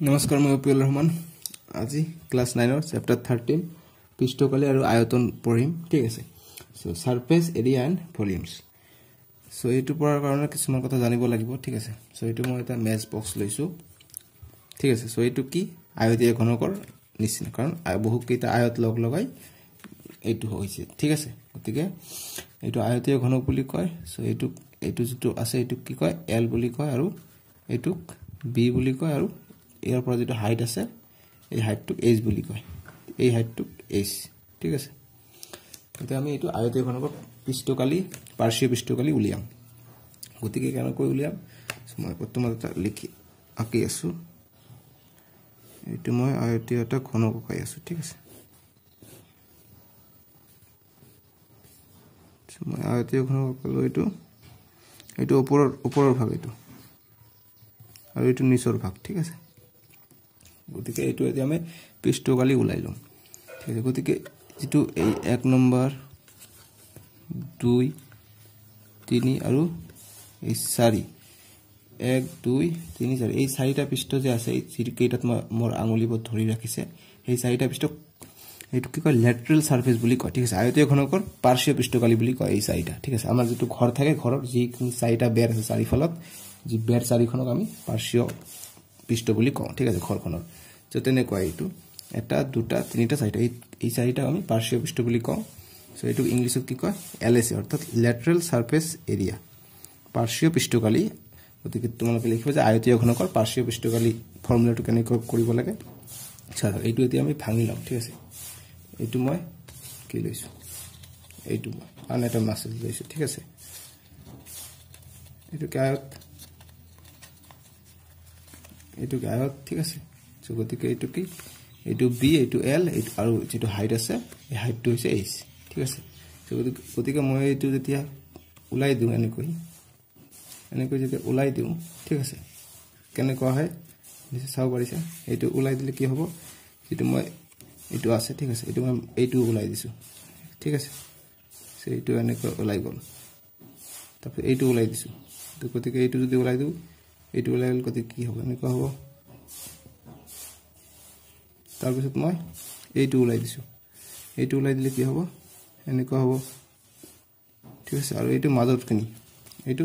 নমস্কাৰ মই অপিউল ৰহমান। আজি ক্লাছ নাইনৰ চেপ্টাৰ থাৰ্টিন পৃষ্ঠকালি আৰু আয়তন পঢ়িম ঠিক আছে? So' surface area and volumes so' এইটো পঢ়াৰ কাৰণে কিছুমান কথা জানিব লাগিব ঠিক আছে? চ' এইটো মই এটা মেচ বক্স লৈছোঁ ঠিক আছে? চ' এইটো কি? আয়তীয় ঘনকৰ নিচিনা কাৰণ বহুকেইটা আয়ত লগ লগাই এইটো হৈছে ঠিক আছে? গতিকে এইটো আয়তীয় ঘনক বুলি কয় চ' এইটোক এইটো যিটো আছে এইটোক কি কয়? এল বুলি কয় আৰু এইটোক বি বুলি কয় আৰু ইয়াৰ পৰা যিটো হাইট আছে এই হাইটটোক এইচ বুলি কয়। এই হাইটটোক এইচ ঠিক আছে? এতিয়া আমি এইটো আয়তীয় ঘনকৰ পৃষ্ঠকালি পাৰ্শ্বীয় পৃষ্ঠকালি উলিয়াম। গতিকে কেনেকৈ উলিয়াম? মই এটা লিখি আঁকি আছোঁ। এইটো মই আয়তীয় এটা ঘনক আঁকাই আছোঁ ঠিক আছে? মই আয়তীয় ঘনক আঁকালোঁ এইটো। এইটো ওপৰৰ ওপৰৰ ভাগ এইটো। আৰু এইটো নিচৰ ভাগ ঠিক আছে? গতিকে এইটো এতিয়া আমি পৃষ্ঠকালি ওলাই ল'ম। ঠিক আছে গতিকে যিটো এই এক নম্বৰ দুই তিনি আৰু এই চাৰি এক দুই তিনি চাৰি এই চাৰিটা পৃষ্ঠ যে আছে এই কেইটাত মই মোৰ আঙুলিবোৰ ধৰি ৰাখিছে সেই চাৰিটা পৃষ্ঠক এইটো কি কয় লেট্ৰেল ছাৰ্ফেচ বুলি কয় ঠিক আছে আয়তীয় ঘনকৰ পাৰ্শ্বীয় পৃষ্ঠকালি বুলি কয় এই চাৰিটা ঠিক আছে আমাৰ যিটো ঘৰ থাকে ঘৰৰ যিখিনি চাৰিটা বেৰ আছে চাৰিফালত যি বেৰ চাৰিখনক আমি পাৰ্শ্বীয় পৃষ্ঠ বুলি কওঁ ঠিক আছে ঘৰখনৰ চ' তেনেকুৱা এইটো। এটা দুটা তিনিটা চাৰিটা এই এই চাৰিটা আমি পাৰ্শ্বীয় পৃষ্ঠ বুলি কওঁ। চ' এইটোক ইংলিছত কি কয়? এল এ চি অৰ্থাৎ লেটাৰেল ছাৰ্ফেচ এৰিয়া। পাৰ্শ্বীয় পৃষ্ঠকালি গতিকে তোমালোকে লিখিব যে আয়তীয় ঘনকৰ পাৰ্শ্বীয় পৃষ্ঠকালি ফৰ্মুলাটো কেনেকৈ কৰিব লাগে। চাওক এইটো এতিয়া আমি ভাঙি ল'ম ঠিক আছে। এইটো মই কি লৈছোঁ? এইটো মই আন এটা মাছ লৈছোঁ ঠিক আছে। এইটো আয়ত এইটো আয়ত ঠিক আছে? চ' গতিকে এইটো কি এইটো বি এইটো এল এইটো আৰু যিটো হাইট আছে এই হাইটটো হৈছে এইচ ঠিক আছে? চ' গতিকে গতিকে মই এইটো যেতিয়া ওলাই দিওঁ এনেকৈ এনেকৈ যেতিয়া ওলাই দিওঁ ঠিক আছে? কেনেকুৱা হয়? চাব পাৰিছে? এইটো ওলাই দিলে কি হ'ব? যিটো মই এইটো আছে ঠিক আছে? এইটো মই এইটো ওলাই দিছোঁ ঠিক আছে? এইটো এনেকৈ ওলাই গ'ল। তাৰপিছত এইটো ওলাই দিছোঁ। গতিকে এইটো যদি ওলাই দিওঁ এইটো ওলাই গ'ল গতিকে কি হ'ব এনেকুৱা হ'ব। তাৰপিছত মই এইটো ওলাই দিছোঁ। এইটো ওলাই দিলে কি হ'ব এনেকুৱা হ'ব। ঠিক আছে আৰু এইটো মাজতখিনি এইটো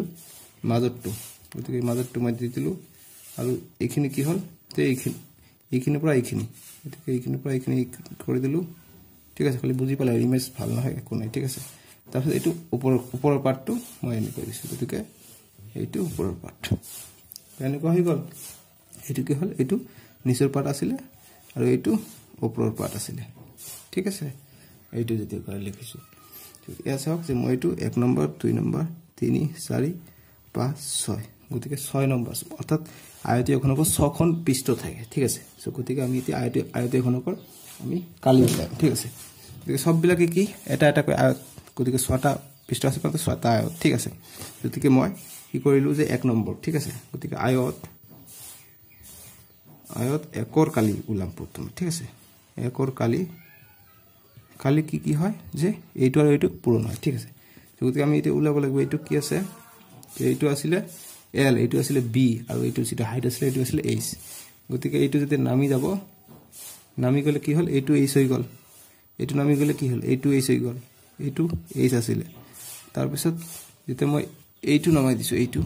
মাজতটো গতিকে মাজতটো মই দি দিলোঁ। আৰু এইখিনি কি হ'ল যে এইখিনি এইখিনিৰ পৰা এইখিনি গতিকে এইখিনিৰ পৰা এইখিনি কৰি দিলোঁ। ঠিক আছে খালি বুজি পালে ইমেজ ভাল নহয় একো নাই ঠিক আছে। তাৰপিছত এইটো ওপৰৰ ওপৰৰ পাৰ্টটো মই এনেকৈ দিছোঁ গতিকে এইটো ওপৰৰ পাৰ্ট এনেকুৱা হৈ গ'ল। এইটো কি হ'ল? এইটো নিচৰ পাৰ্ট আছিলে আৰু এইটো ওপৰৰ পাৰ্ট আছিলে। ঠিক আছে? এইটো যেতিয়া লিখিছোঁ। এয়া চাওক যে মই এইটো এক নম্বৰ দুই নম্বৰ তিনি চাৰি পাঁচ ছয়। গতিকে ছয় নম্বৰ অৰ্থাৎ আয়তীয় ঘনকৰ ছখন পৃষ্ঠ থাকে। ঠিক আছে? চ' গতিকে আমি এতিয়া আয়তীয় আয়তীয় ঘনকৰ আমি কালি ওলাম ঠিক আছে? গতিকে চববিলাকে কি? এটা এটাকৈ আয়ত। গতিকে ছটা পৃষ্ঠ আছে কাৰণে ছটা আয়ত। ঠিক আছে? গতিকে মই কি কৰিলোঁ যে এক নম্বৰ ঠিক আছে? গতিকে আয়ত আয়ত একৰ কালি ওলাম প্ৰথমে ঠিক আছে? একৰ কালি কালি কি কি হয়? যে এইটো আৰু এইটো পূৰণ হয় ঠিক আছে? গতিকে আমি এতিয়া ওলাব লাগিব এইটো কি আছে? এইটো আছিলে এল এইটো আছিলে বি আৰু এইটো যিটো হাইট আছিলে এইটো আছিলে এইচ। গতিকে এইটো যেতিয়া নামি যাব নামি গ'লে কি হ'ল? এইটো এইচ হৈ গ'ল। এইটো নামি গ'লে কি হ'ল? এইটো এইচ হৈ গ'ল। এইটো এইচ আছিলে। তাৰপিছত যেতিয়া মই এইটো নমাই দিছোঁ এইটো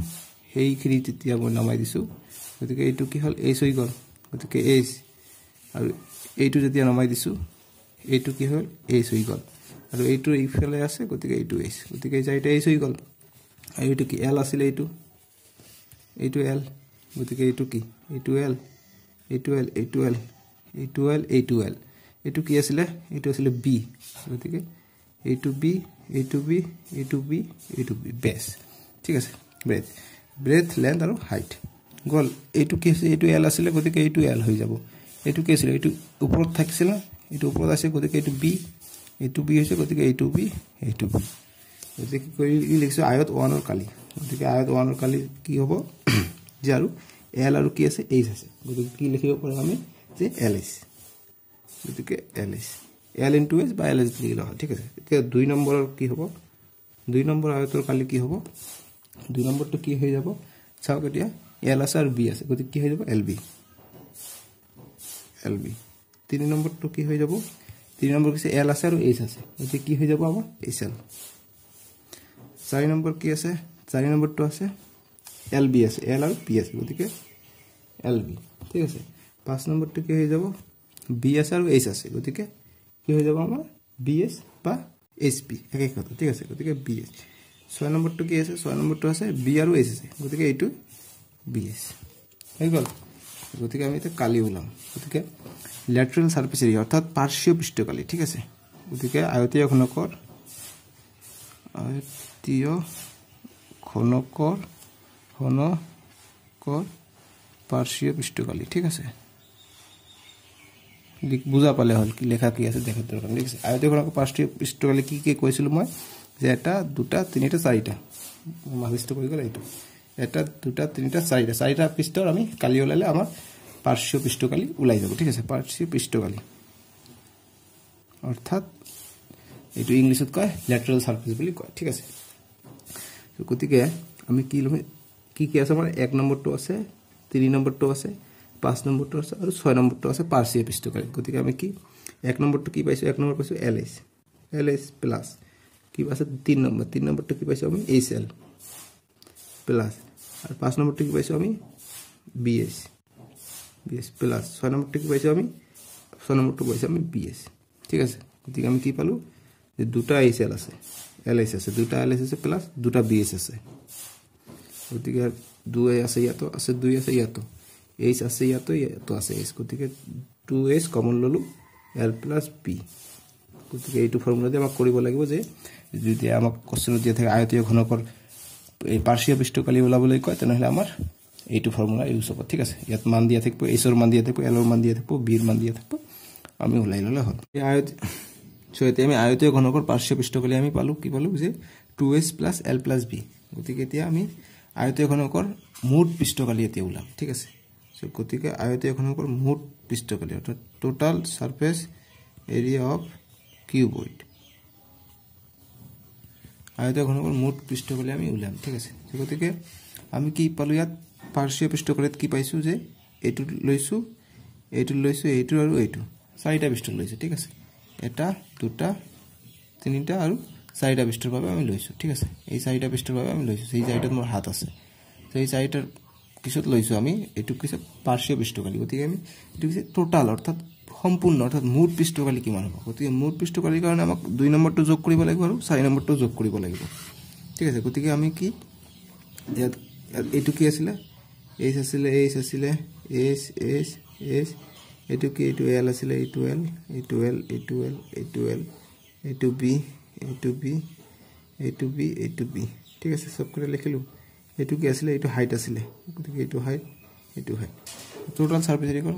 সেইখিনি তেতিয়া মই নমাই দিছোঁ গতিকে এইটো কি হ'ল এইচ হৈ গ'ল গতিকে এইচ আৰু এইটো যেতিয়া নমাই দিছোঁ এইটো কি হ'ল এইচ হৈ গ'ল আৰু এইটো এইফালে আছে গতিকে এইটো এইচ গতিকে চাৰিটা এইচ হৈ গ'ল আৰু এইটো কি এল আছিলে এইটো এইটো এল গতিকে এইটো কি এইটো এল এইটো এল এইটো এল এইটো এল এইটো এল এইটো কি আছিলে এইটো আছিলে বি গতিকে এইটো বি এইটো বি এইটো বি এইটো বি বেছ ঠিক আছে ব্ৰেথ ব্ৰেথ লেন্থ আৰু হাইট গ'ল এইটো কি আছে এইটো এল আছিলে গতিকে এইটো এল হৈ যাব। এইটো কি আছিলে এইটো ওপৰত থাকিছিলে এইটো ওপৰত আছে গতিকে এইটো বি এইটো বি হৈছে গতিকে এইটো বি এইটো বি গতিকে কি কৰি লিখিছোঁ আয়ত ওৱানৰ কালি। গতিকে আয়ত ওৱানৰ কালি কি হ'ব? যে আৰু এল আৰু কি আছে? এইচ আছে। গতিকে কি লিখিব পাৰোঁ আমি? যে এল এইচ গতিকে L H L into H বা এল এইচ লিখিলে হয় ঠিক আছে। এতিয়া দুই নম্বৰৰ কি হ'ব? দুই নম্বৰ আয়তৰ কালি কি হ'ব? দুই নম্বৰটো কি হৈ যাব? চাওক এতিয়া এল আছে আৰু বি আছে। গতিকে কি হৈ যাব? L B. L B. তিনি নম্বৰটো কি হৈ যাব? তিনি নম্বৰ হৈছে এল আছে আৰু এইচ আছে। গতিকে কি হৈ যাব আমাৰ? H L. চাৰি নম্বৰ কি আছে? চাৰি নম্বৰটো আছে এল বি আছে। এল আৰু পি আছে। গতিকে এল বি। ঠিক আছে। পাঁচ নম্বৰটো কি হৈ যাব? বি আছে আৰু এইচ আছে। গতিকে কি হৈ যাব আমাৰ? বি এছ বা এইচ পি। একে কথা। ঠিক আছে। গতিকে বি এছ। ছয় নম্বৰটো কি আছে? ছয় নম্বৰটো আছে বি আৰু এইচ আছে গতিকে এইটো বি এছ হৈ গ'ল। গতিকে আমি এতিয়া কালি ওলাম গতিকে লেটাৰেল ছাৰ্ফেচ এৰিয়া অৰ্থাৎ পাৰ্শ্বীয় পৃষ্ঠকালি, ঠিক আছে? গতিকে আয়তীয় ঘনকৰ আয়তীয় ঘনকৰ ঘনকৰ পাৰ্শ্বীয় পৃষ্ঠকালি, ঠিক আছে? বুজা পালে হ'ল কি, লেখা কি আছে দেখাৰ দৰকাৰ ঠিক আছে? আয়তীয় ঘনকৰ পাৰ্শ্বীয় পৃষ্ঠকালি কি কি কৈছিলোঁ মই? যে এটা দুটা তিনিটা চাৰিটা। মালিচটো কৰি গ'ল এইটো। এটা দুটা তিনিটা চাৰিটা। চাৰিটা পৃষ্ঠৰ আমি কালি ওলালে আমাৰ পাৰ্শ্বীয় পৃষ্ঠকালি ওলাই যাব। ঠিক আছে পাৰ্শ্বীয় পৃষ্ঠকালি। অৰ্থাৎ এইটো ইংলিছত কয় লেটাৰেল ছাৰ্ফেচ বুলি কয়। ঠিক আছে। গতিকে আমি কি ল'ম? কি কি আছে আমাৰ? এক নম্বৰটো আছে তিনি নম্বৰটো আছে পাঁচ নম্বৰটো আছে আৰু ছয় নম্বৰটো আছে পাৰ্শ্বীয় পৃষ্ঠকালি। গতিকে আমি কি? এক নম্বৰটো কি পাইছোঁ? এক নম্বৰ পাইছোঁ L H. L H plus. কি আছে তিনি নম্বৰ তিনি নম্বৰটো কি পাইছোঁ আমি এইচ এল প্লাছ আৰু পাঁচ নম্বৰটো কি পাইছোঁ আমি B S B S plus ছয় নম্বৰটো কি পাইছোঁ আমি ছয় নম্বৰটো পাইছোঁ আমি বি এছ ঠিক আছে? গতিকে আমি কি পালোঁ যে দুটা এইচ এল আছে এল এইচ আছে দুটা এল এইচ আছে প্লাছ দুটা বি এছ আছে। গতিকে দুই আছে ইয়াতো আছে দুই আছে ইয়াতো। এইচ আছে ইয়াতো ইয়াতো আছে এইচ গতিকে টু এইচ কমন ল'লোঁ এল প্লাছ বি গতিকে এইটো ফৰ্মুলা দি আমাক কৰিব লাগিব যে যদি আমাক কুৱেশ্যনত দিয়া থাকে আয়তীয় ঘনকৰ এই পাৰ্শ্বীয় পৃষ্ঠকালি ওলাবলৈ কয় তেনেহ'লে আমাৰ এইটো ফৰ্মুলা ইউজ হ'ব। ঠিক আছে? ইয়াত মান দিয়া থাকিব এইচৰ মান দিয়া থাকিব এলৰ মান দিয়া থাকিব বিৰ মান দিয়া থাকিব আমি ওলাই ল'লে হ'ল। আয়ত চ' এতিয়া আমি আয়তীয় ঘনকৰ পাৰ্শ্বীয় পৃষ্ঠকালি আমি পালোঁ কি পালোঁ? যে two H plus L plus B গতিকে এতিয়া আমি আয়তীয় ঘনকৰ মুঠ পৃষ্ঠকালি এতিয়া ওলাম। ঠিক আছে? চ' গতিকে আয়তীয় ঘনকৰ মুঠ পৃষ্ঠকালি অৰ্থাৎ total surface area of cuboid আয়তীয় ঘনকৰ মুঠ পৃষ্ঠকালি আমি ওলাম ঠিক আছে? গতিকে আমি কি পালোঁ ইয়াত? পাৰ্শ্বীয় পৃষ্ঠকালিত কি পাইছোঁ যে এইটো লৈছোঁ এইটো লৈছোঁ এইটো আৰু এইটো। চাৰিটা পৃষ্ঠ লৈছোঁ ঠিক আছে? এটা দুটা তিনিটা আৰু চাৰিটা পৃষ্ঠৰ বাবে আমি লৈছোঁ ঠিক আছে? এই চাৰিটা পৃষ্ঠৰ বাবে আমি লৈছোঁ সেই চাৰিটাত মোৰ হাত আছে। সেই চাৰিটাৰ পিছত লৈছোঁ আমি এইটো কিছু পাৰ্শ্বীয় পৃষ্ঠকালি গতিকে আমি এইটো কিছু টোটাল অৰ্থাৎ সম্পূৰ্ণ অৰ্থাৎ মুঠ পৃষ্ঠকালি কিমান হ'ব? গতিকে মুঠ পৃষ্ঠকালিৰ কাৰণে আমাক দুই নম্বৰটো যোগ কৰিব লাগিব আৰু চাৰি নম্বৰটো যোগ কৰিব লাগিব। ঠিক আছে গতিকে আমি কি? ইয়াত এইটো কি আছিলে? এইচ আছিলে এইচ আছিলে এইচ এইচ এইচ এইটো কি? এইটো এল আছিলে এইটো এল এইটো এল এইটো এল এইটো এল এইটো বি এইটো বি এইটো বি এইটো বি ঠিক আছে চব লিখিলোঁ। এইটো কি আছিলে? এইটো হাইট আছিলে। গতিকে এইটো হাইট এইটো হাইট টোটাল ছাৰ্ফেচ এৰিয়াখন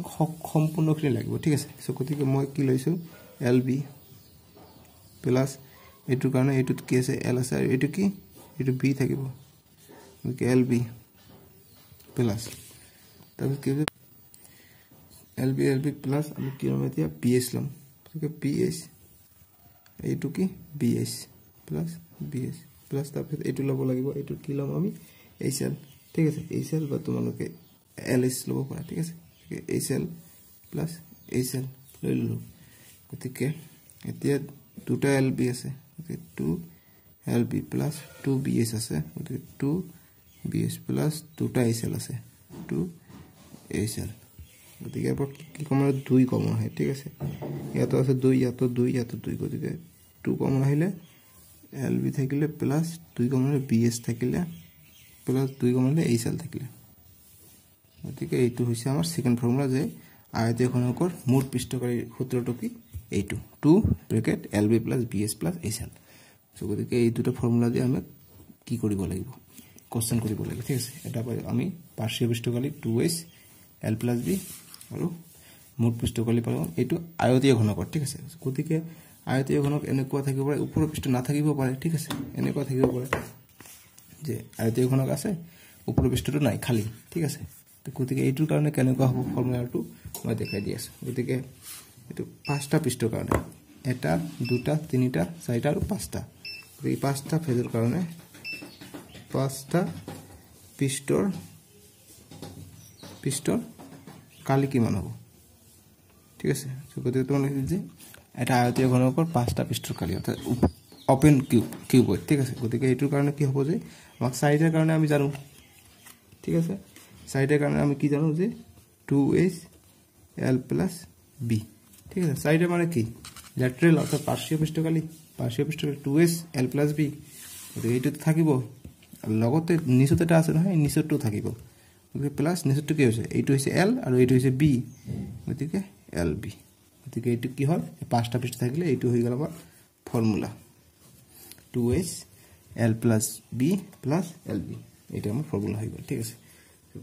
সম্পূৰ্ণখিনি লাগিব ঠিক আছে? চ' গতিকে মই কি লৈছোঁ? এল বি প্লাছ এইটোৰ কাৰণে এইটোত কি আছে? এল আছে আৰু এইটো কি? এইটো বি থাকিব। গতিকে এল বি প্লাছ তাৰপিছত কি হৈছে? L B L B plus আমি কি ল'ম এতিয়া? পি এইচ ল'ম। গতিকে পি এইচ এইটো কি? B H plus B H plus তাৰপিছত এইটো ল'ব লাগিব। এইটো কি ল'ম আমি? এইচ এল ঠিক আছে? এইচ এল বা তোমালোকে এল এইচ ল'ব পাৰা ঠিক আছে H L plus H L লৈ ল'লোঁ গতিকে এতিয়া দুটা এল বি আছে গতিকে two L B plus two B H আছে গতিকে টু বি এইচ প্লাছ দুটা এইচ এল আছে টু এইচ এল গতিকে ইয়াৰ পৰা কি কমন দুই কমন আহে ঠিক আছে ইয়াতো আছে দুই ইয়াতো দুই ইয়াতো দুই গতিকে টু কমন আহিলে এল বি থাকিলে প্লাছ দুই আহিলে বি এছ থাকিলে প্লাছ দুই কমন আহিলে এইচ এল থাকিলে গতিকে এইটো হৈছে আমাৰ ছেকেণ্ড ফৰ্মুলা যে আয়তীয় ঘনকৰ মুঠ পৃষ্ঠকাৰীৰ সূত্ৰটো কি এইটো। Two bracket L B plus B S plus H L চ' গতিকে এই দুটা ফৰ্মুলা দি আমি কি কৰিব লাগিব? কুৱেশ্যন কৰিব লাগিব ঠিক আছে? এটা আমি পাৰ্শ্বীয় পৃষ্ঠকালী two H L plus B আৰু মুঠ পৃষ্ঠকালি পালোঁ এইটো আয়তীয় ঘনকৰ ঠিক আছে? গতিকে আয়তীয় ঘনক এনেকুৱা থাকিব পাৰে ওপৰৰ পৃষ্ঠ নাথাকিব পাৰে ঠিক আছে? এনেকুৱা থাকিব পাৰে যে আয়তীয় ঘনক আছে ওপৰৰ পৃষ্ঠটো নাই খালী ঠিক আছে? গতিকে এইটোৰ কাৰণে কেনেকুৱা হ'ব ফৰ্মুলাটো মই দেখাই দি আছোঁ। গতিকে এইটো পাঁচটা পৃষ্ঠৰ কাৰণে এটা দুটা তিনিটা চাৰিটা আৰু পাঁচটা। গতিকে পাঁচটা ফেজৰ কাৰণে পাঁচটা পৃষ্ঠৰ পৃষ্ঠৰ কালি কিমান হ'ব? ঠিক আছে? গতিকে তোমালোকে যে এটা আয়তীয় ঘনকৰ পাঁচটা পৃষ্ঠৰ কালি অৰ্থাৎ অপেন কিউব কিউবত ঠিক আছে? গতিকে এইটোৰ কাৰণে কি হ'ব যে আমাক চাৰিটাৰ কাৰণে আমি জানো। ঠিক আছে? চাৰিটাৰ কাৰণে আমি কি জানো যে two H L plus B ঠিক আছে? চাৰিটা মানে কি? লেটৰেল অৰ্থাৎ পাৰ্শ্বীয় পৃষ্ঠকালি। পাৰ্শ্বীয় পৃষ্ঠকালি two H L plus B এইটোতো থাকিব। লগতে নিচত এটা আছে নহয় নিচতটো থাকিব। গতিকে প্লাছ নিচতটো কি হৈছে এইটো হৈছে এল আৰু এইটো হৈছে বি গতিকে এল বি গতিকে এইটো কি হ'ল? পাঁচটা পৃষ্ঠ থাকিলে এইটো হৈ গ'ল আমাৰ formula two H L plus B plus L B এইটো আমাৰ ফৰ্মুলা হৈ গ'ল। ঠিক আছে?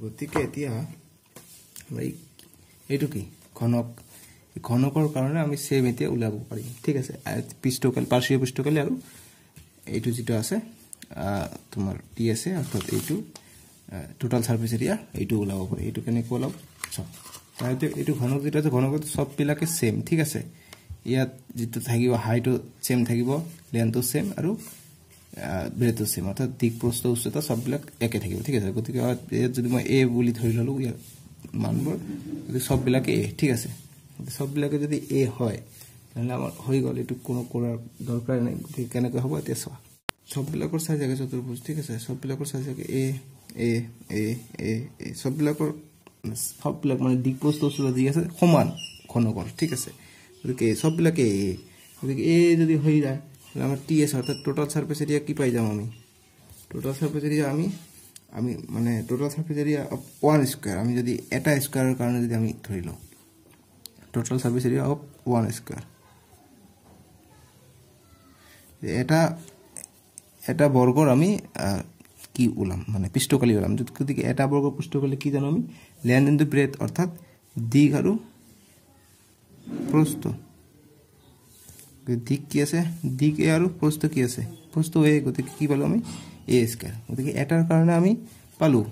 গতিকে এতিয়া এইটো কি? ঘনক ঘনকৰ কাৰণে আমি ছেম এতিয়া ওলাব পাৰিম। ঠিক আছে? পৃষ্ঠকালি পাৰ্শ্বীয় পৃষ্ঠকালি আৰু এইটো যিটো আছে তোমাৰ টি আছে অৰ্থাৎ এইটো টোটাল ছাৰ্ভিচ এৰিয়া এইটো ওলাব পাৰি। এইটো কেনেকৈ ওলাব চাওক। তাৰপিছত এইটো ঘনক যিটো আছে ঘনক চববিলাকে ছেম ঠিক আছে? ইয়াত যিটো থাকিব হাইটো ছেম থাকিব লেন্থটো ছেম আৰু ব্ৰেডটো ছেম অৰ্থাৎ দিক প্ৰস্থ উচ্চতা চববিলাক একে থাকিব। ঠিক আছে গতিকে ইয়াত যদি মই এ বুলি ধৰি ল'লোঁ ইয়াৰ মানবোৰ গতিকে চববিলাকে এ ঠিক আছে। চববিলাকে যদি এ হয় তেনেহ'লে আমাৰ হৈ গ'ল। এইটো কোনো কৰাৰ দৰকাৰ নাই। গতিকে কেনেকৈ হ'ব এতিয়া চোৱা। চববিলাকৰ চাইজ একে চতুৰ্ভুজ ঠিক আছে। চববিলাকৰ চাইজ একে এ এ এ এ এ। চববিলাকৰ চববিলাক মানে দিক প্ৰস্থ উচ্চতা যি আছে সমান ঘনকৰ ঠিক আছে। গতিকে চববিলাকে এ। গতিকে এ যদি হৈ যায় তাহলে আমার টি এস অর্থাৎ টোটাল সার্ফেস এরিয়া কি পাই যাম আমি? টোটাল সার্ফেস এরিয়া আমি আমি মানে total surface area of one square আমি যদি এটা স্কোয়ারের কারণে যদি আমি ধরি লওঁ total surface area of one square এটা এটা বর্গর আমি কি ওলাম মানে পৃষ্ঠকালি ওলাম গতিকে এটা বর্গ পৃষ্ঠকালি কি জানো আমি? লেন্থ ইন্টু ব্রেথ অর্থাৎ দিক আৰু প্ৰস্থ দিক কি আছে দিক এ আৰু প্ৰস্থ কি আছে প্ৰস্থ এ গতিকে কি পালোঁ আমি এ স্কোৱাৰ গতিকে এটাৰ কাৰণে আমি পালোঁ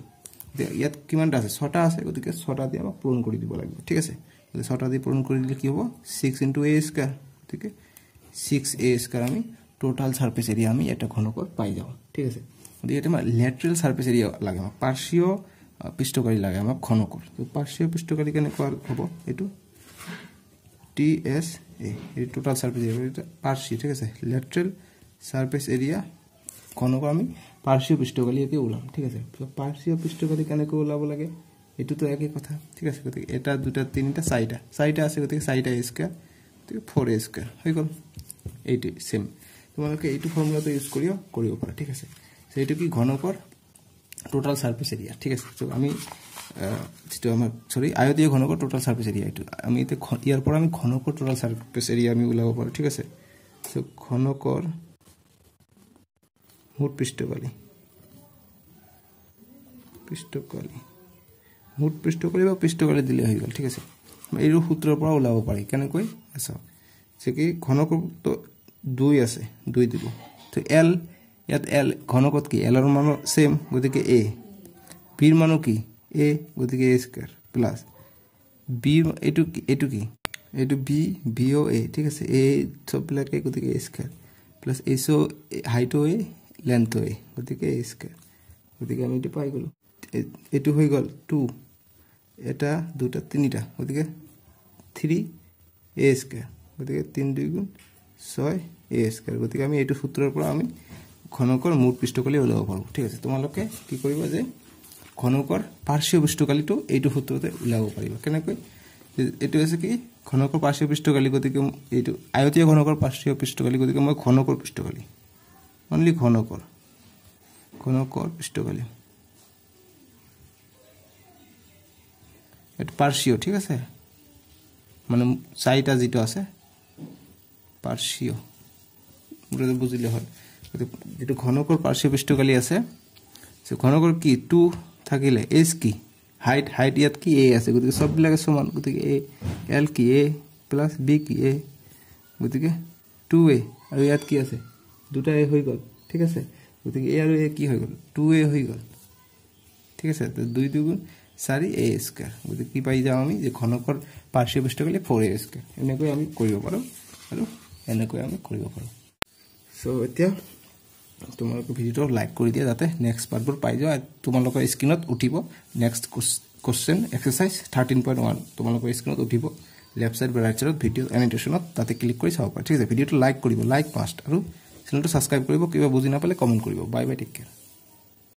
ইয়াত কিমানটা আছে ছটা আছে গতিকে ছটা দি আমাক পূৰণ কৰি দিব লাগিব ঠিক আছে গতিকে ছটা দি পূৰণ কৰি দিলে কি হ'ব ছিক্স ইণ্টু এ স্কোৱাৰ গতিকে ছিক্স এ স্কোৱাৰ আমি টোটাল ছাৰ্ফেচ এৰিয়া আমি এটা ঘনকত পাই যাওঁ ঠিক আছে গতিকে এতিয়া আমাৰ লেট্ৰেল ছাৰ্ফেচ এৰিয়া লাগে আমাক পাৰ্শ্বীয় পৃষ্ঠকাৰী লাগে আমাক ঘনকৰ পাৰ্শ্বীয় পৃষ্ঠকাৰী কেনেকুৱা হ'ব এইটো টি এছ এ এই টোটাল সাৰ্ফেস এৰিয়া পাৰ্সি ঠিক আছে? লেটাৰেল সাৰ্ফেস এৰিয়া ঘনকৰ আমি পাৰ্শ্বীয় পৃষ্ঠকালিকে ওলাম ঠিক আছে? পাৰ্শ্বীয় পৃষ্ঠকালি কেনেকৈ ওলাব লাগে? এইটোতো একেই কথা ঠিক আছে? গতিকে এটা দুটা তিনিটা চাৰিটা চাৰিটা আছে গতিকে চাৰিটা এ স্কোৱাৰ গতিকে ফ'ৰ এ স্কোৱাৰ হৈ গ'ল? এইটো ছেম তোমালোকে এইটো ফৰ্মুলাটো ইউজ কৰিও কৰিব পাৰা ঠিক আছে? এইটো কি ঘনকৰ টোটাল ছাৰ্ফেচ এৰিয়া ঠিক আছে? আমি যিটো আমাৰ চৰি আয়তীয় ঘনকৰ টোটাল ছাৰ্ফেচ এৰিয়া এইটো। আমি এতিয়া ইয়াৰ পৰা আমি ঘনকৰ টোটাল ছাৰ্ফেচ এৰিয়া আমি ওলাব পাৰোঁ ঠিক আছে? চ' ঘনকৰ মুঠ পৃষ্ঠকালি পৃষ্ঠকালি মুঠ পৃষ্ঠকালি বা পৃষ্ঠকালি দিলে হৈ গ'ল ঠিক আছে? এইটো সূত্ৰৰ পৰা ওলাব পাৰি। কেনেকৈ? চাওক। যে কি ঘনকটো দুই আছে দুই দিব। তো এল ইয়াত এল ঘনকত কি? এলৰ মানো ছেইম গতিকে এ। বিৰ মানো কি? এ গতিকে এ স্কুৱাৰ প্লাছ বি এইটো এইটো কি? এইটো বি বি অ' এ ঠিক আছে? এ চববিলাকে গতিকে এ স্কুৱাৰ প্লাছ এইচ অ' হাইটো এ লেন্থটো এ গতিকে এ স্কুৱাৰ গতিকে আমি এইটো পাই গ'লোঁ। এইটো হৈ গ'ল টু এটা দুটা তিনিটা গতিকে থ্ৰী এ স্কুৱাৰ গতিকে তিনি দুই গুণ ছয় এ স্কুৱাৰ গতিকে আমি এইটো সূত্ৰৰ পৰা আমি ঘনকৰ মুঠ পৃষ্ঠকালি ওলাব পাৰোঁ। ঠিক আছে? তোমালোকে কি কৰিবা যে ঘনকৰ পাৰ্শ্বীয় পৃষ্ঠকালিটো এইটো সূত্ৰতে ওলাব পাৰিবা। কেনেকৈ? এইটো হৈছে কি? ঘনকৰ পাৰ্শ্বীয় পৃষ্ঠকালি গতিকে এইটো আয়তীয় ঘনকৰ পাৰ্শ্বীয় পৃষ্ঠকালি গতিকে মই ঘনকৰ পৃষ্ঠকালি। অনলি ঘনকৰ ঘনকৰ পৃষ্ঠকালি। এইটো পাৰ্শ্বীয় ঠিক আছে? মানে চাৰিটা যিটো আছে পাৰ্শ্বীয়। বুজিলে হয় যিটো ঘনকৰ পাৰ্শ্বীয় পৃষ্ঠকালি আছে। ঘনকৰ কি? টু থাকিলে এইচ কি? হাইট হাইট ইয়াত কি এ আছে? গতিকে চববিলাকে সমান গতিকে এ এল কি এ প্লাছ বি কি এ গতিকে টু এ আৰু ইয়াত কি আছে? দুটা এ হৈ গ'ল ঠিক আছে? গতিকে এ আৰু এ কি হৈ গ'ল? টু এ হৈ গ'ল ঠিক আছে? দুই দুগুণ চাৰি এ স্কুৱাৰ গতিকে কি পাই যাওঁ আমি? যে ঘনকৰ পাৰ্শ্বীয় পৃষ্ঠকালি ফ'ৰ এ স্কুৱাৰ এনেকৈ আমি কৰিব পাৰোঁ আৰু এনেকৈ আমি কৰিব পাৰোঁ। চ' এতিয়া তোমালোকে ভিডিঅ'টো লাইক কৰি দিয়া যাতে নেক্সট পাৰ্টবোৰ পাই যোৱা। তোমালোকৰ স্ক্ৰীণত উঠিব। Next question exercise thirteen point one তোমালোকৰ স্ক্ৰীণত উঠিব। লেফ্ট ছাইড বা ৰাইট ছাইডত ভিডিঅ' এনিটেশ্যনত তাতে ক্লিক কৰি চাব পাৰে। ঠিক আছে ভিডিঅ'টো লাইক কৰিব লাইক মাষ্ট আৰু চেনেলটো ছাবস্ক্ৰাইব কৰিব। কিবা বুজি নাপালে কমেণ্ট কৰিব। Bye bye take care